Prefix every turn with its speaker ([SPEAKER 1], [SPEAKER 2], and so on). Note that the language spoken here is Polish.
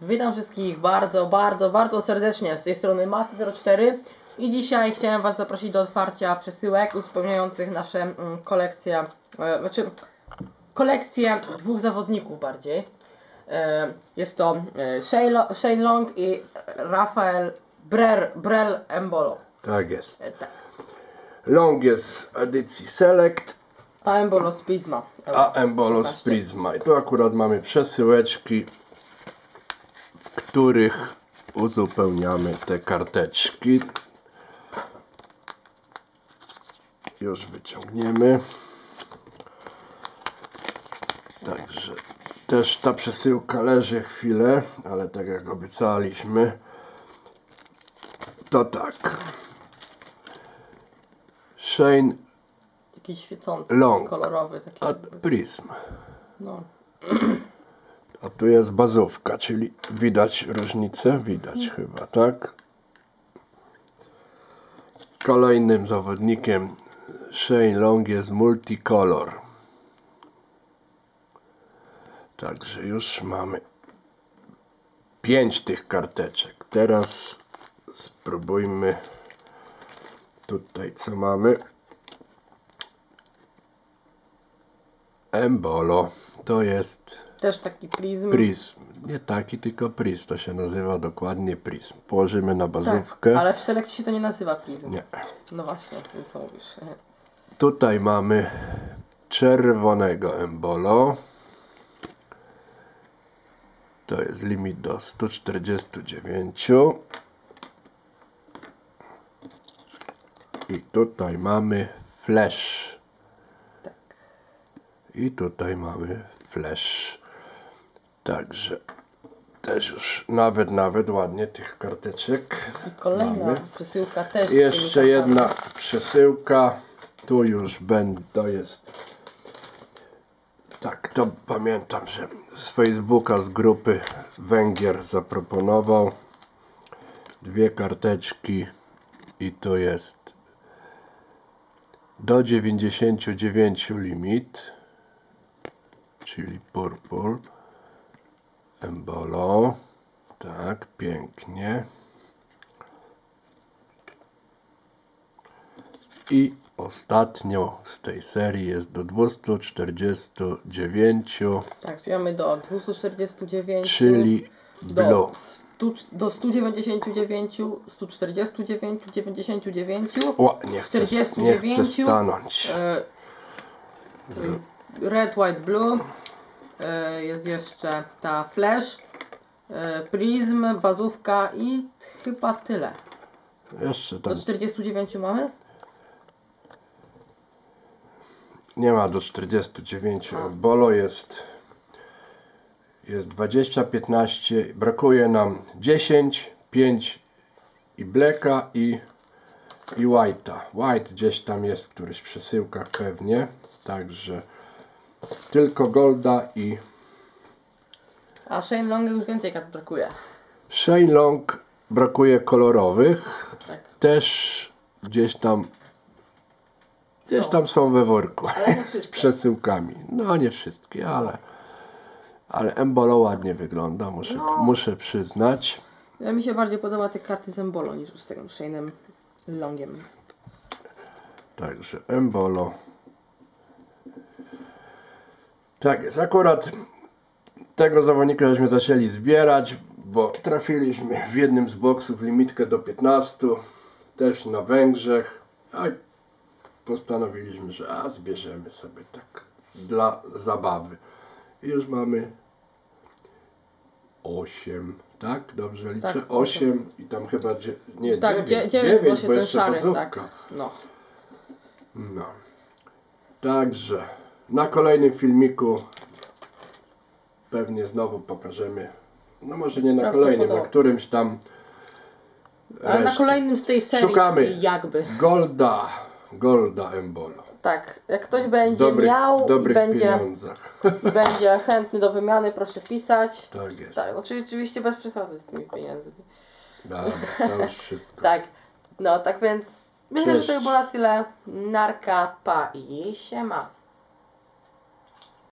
[SPEAKER 1] Witam wszystkich bardzo, bardzo, bardzo serdecznie z tej strony Maty04 i dzisiaj chciałem Was zaprosić do otwarcia przesyłek uzupełniających nasze mm, kolekcje, e, znaczy kolekcję dwóch zawodników bardziej. E, jest to e, Shane Shane Long i Rafael Brer, Brel Embolo.
[SPEAKER 2] Tak jest.
[SPEAKER 1] E, tak.
[SPEAKER 2] Long jest edycji Select,
[SPEAKER 1] A Embolo z Prisma.
[SPEAKER 2] a Embolo z
[SPEAKER 1] 16.
[SPEAKER 2] Prisma. I tu akurat mamy przesyłeczki, których uzupełniamy te karteczki. Już wyciągniemy. Także też ta przesyłka leży chwilę, ale tak jak obiecaliśmy, to tak. Shane
[SPEAKER 1] Taki świecący,
[SPEAKER 2] Long.
[SPEAKER 1] kolorowy. Taki,
[SPEAKER 2] Prism.
[SPEAKER 1] no.
[SPEAKER 2] A tu jest bazówka, czyli widać różnicę? Widać chyba, tak? Kolejnym zawodnikiem Shane Long jest multicolor. Także już mamy pięć tych karteczek. Teraz spróbujmy tutaj co mamy. Embolo to jest
[SPEAKER 1] Też taki. Prism.
[SPEAKER 2] Nie taki, tylko Prism. To się nazywa dokładnie Prism. Położymy na bazówkę.
[SPEAKER 1] Tak, ale w selekcie się to nie nazywa Prism.
[SPEAKER 2] Nie.
[SPEAKER 1] No właśnie, więc co mówisz?
[SPEAKER 2] Tutaj mamy czerwonego Embolo. To jest limit do 149. I tutaj mamy Flash.
[SPEAKER 1] Tak.
[SPEAKER 2] I tutaj mamy Flash. Także też już nawet, nawet ładnie tych karteczek.
[SPEAKER 1] I kolejna
[SPEAKER 2] mamy.
[SPEAKER 1] przesyłka też.
[SPEAKER 2] Jeszcze jedna przesyłka. Tu już będę, to jest. Tak, to pamiętam, że z Facebooka, z grupy Węgier zaproponował dwie karteczki i to jest do 99 limit, czyli purple, embolo, tak, pięknie. I ostatnio z tej serii jest do 249,
[SPEAKER 1] Tak, czyli mamy do 249.
[SPEAKER 2] czyli
[SPEAKER 1] do, 100, do 199, 149, 99.
[SPEAKER 2] O, nie chcę, nie
[SPEAKER 1] 49.
[SPEAKER 2] chcę stanąć.
[SPEAKER 1] E, red, white, blue. E, jest jeszcze ta flash, e, prism, bazówka i chyba tyle.
[SPEAKER 2] Jeszcze tam
[SPEAKER 1] Do 49 mamy?
[SPEAKER 2] nie ma do 49. Bolo jest jest 20, 15. Brakuje nam 10, 5 i Blacka i, i White'a. White gdzieś tam jest w którychś przesyłkach pewnie. Także tylko Golda i
[SPEAKER 1] A Shane Long już więcej kart brakuje.
[SPEAKER 2] Shane Long brakuje kolorowych.
[SPEAKER 1] Tak.
[SPEAKER 2] Też gdzieś tam gdzieś tam są we worku z przesyłkami. No nie wszystkie, ale ale Embolo ładnie wygląda, muszę,
[SPEAKER 1] No.
[SPEAKER 2] muszę przyznać.
[SPEAKER 1] Ja mi się bardziej podoba te karty z Embolo niż z tym Shane'em Longiem.
[SPEAKER 2] Także Embolo. Tak jest, akurat tego zawodnika żeśmy zaczęli zbierać, bo trafiliśmy w jednym z boksów limitkę do 15, też na Węgrzech, a postanowiliśmy, że a zbierzemy sobie tak dla zabawy. I już mamy 8, tak? Dobrze liczę?
[SPEAKER 1] Tak,
[SPEAKER 2] 8 i tam chyba dzie- nie,
[SPEAKER 1] Tak,
[SPEAKER 2] 9,
[SPEAKER 1] dzie-
[SPEAKER 2] 9,
[SPEAKER 1] dziewięć, właśnie
[SPEAKER 2] bo
[SPEAKER 1] ten
[SPEAKER 2] jeszcze
[SPEAKER 1] szary,
[SPEAKER 2] bazówka.
[SPEAKER 1] tak. No.
[SPEAKER 2] No. Także na kolejnym filmiku pewnie znowu pokażemy. No może nie na kolejnym, na którymś tam.
[SPEAKER 1] Ale na
[SPEAKER 2] reszcie.
[SPEAKER 1] kolejnym z tej serii
[SPEAKER 2] Szukamy.
[SPEAKER 1] jakby.
[SPEAKER 2] Golda, Golda Embolo.
[SPEAKER 1] Tak, jak ktoś będzie
[SPEAKER 2] Dobrych,
[SPEAKER 1] miał i
[SPEAKER 2] dobrych
[SPEAKER 1] będzie,
[SPEAKER 2] pieniądzach.
[SPEAKER 1] i będzie chętny do wymiany, proszę pisać.
[SPEAKER 2] tak jest.
[SPEAKER 1] Tak, oczywiście, oczywiście bez przesady z tymi pieniędzmi.
[SPEAKER 2] Dobra, to już wszystko.
[SPEAKER 1] Tak, no tak więc myślę, że to by było na tyle. Narka, pa i siema.